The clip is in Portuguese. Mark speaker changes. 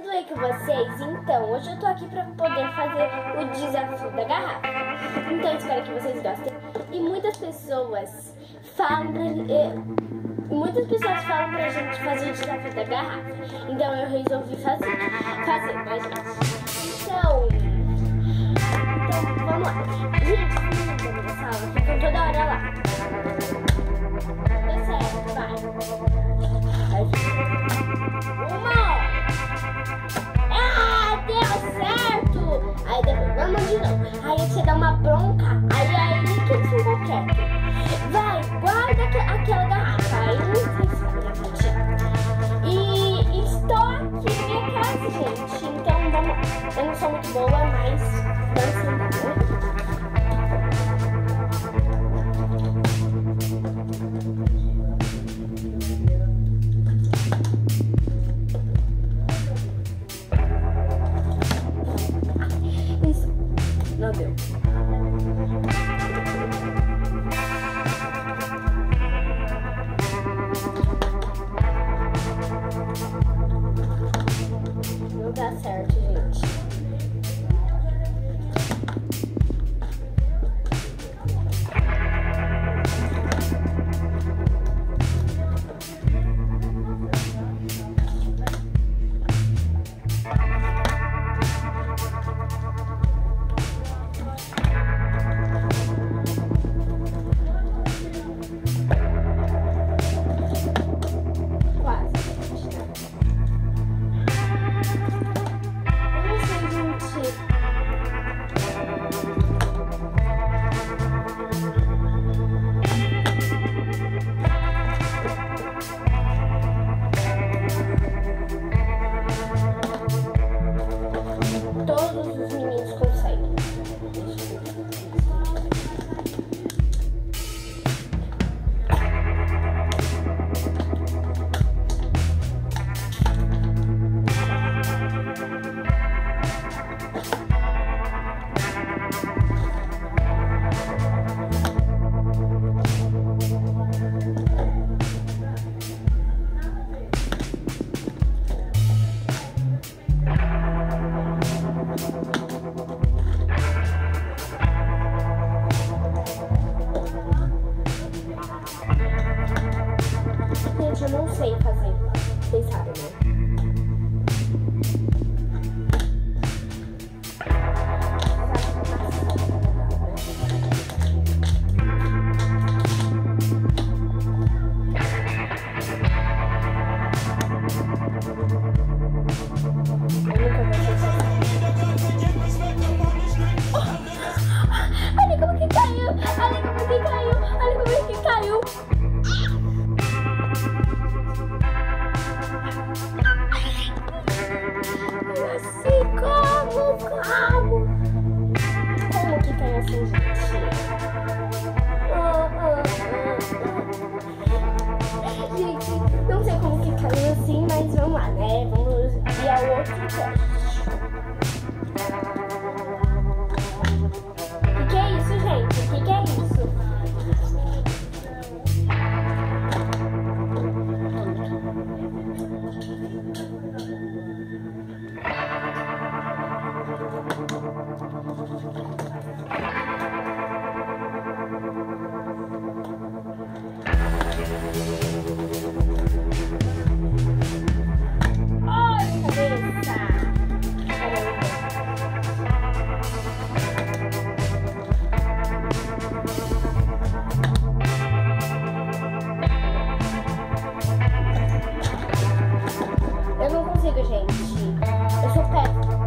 Speaker 1: tudo bem com vocês? Então, hoje eu tô aqui pra poder fazer o desafio da garrafa. Então, espero que vocês gostem. E muitas pessoas falam pra... muitas pessoas falam pra gente fazer o desafio da garrafa. Então, eu resolvi fazer. Fazer, né, De. Aí você dá uma bronca, aí aí que eles ficam quietos. Vai, guarda aque- aquela garrafa. Não dá certo, Gente, eu não sei fazer. Vocês sabem, né? Gente, gente. Eu sou péssima.